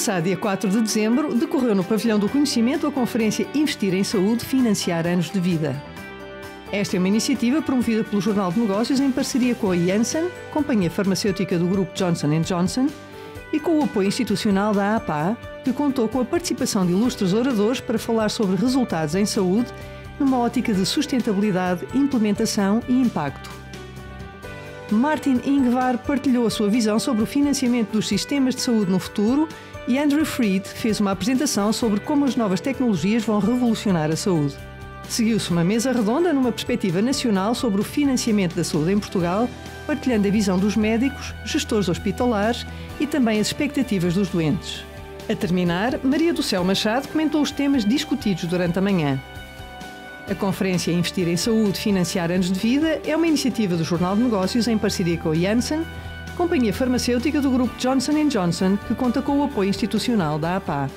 passado dia 4 de dezembro, decorreu no Pavilhão do Conhecimento a conferência Investir em Saúde, Financiar Anos de Vida. Esta é uma iniciativa promovida pelo Jornal de Negócios em parceria com a Janssen, companhia farmacêutica do grupo Johnson Johnson, e com o apoio institucional da APA, que contou com a participação de ilustres oradores para falar sobre resultados em saúde numa ótica de sustentabilidade, implementação e impacto. Martin Ingvar partilhou a sua visão sobre o financiamento dos sistemas de saúde no futuro e Andrew Fried fez uma apresentação sobre como as novas tecnologias vão revolucionar a saúde. Seguiu-se uma mesa redonda numa perspectiva nacional sobre o financiamento da saúde em Portugal, partilhando a visão dos médicos, gestores hospitalares e também as expectativas dos doentes. A terminar, Maria do Céu Machado comentou os temas discutidos durante a manhã. A Conferência Investir em Saúde Financiar Anos de Vida é uma iniciativa do Jornal de Negócios em parceria com a Janssen, companhia farmacêutica do grupo Johnson Johnson, que conta com o apoio institucional da APA.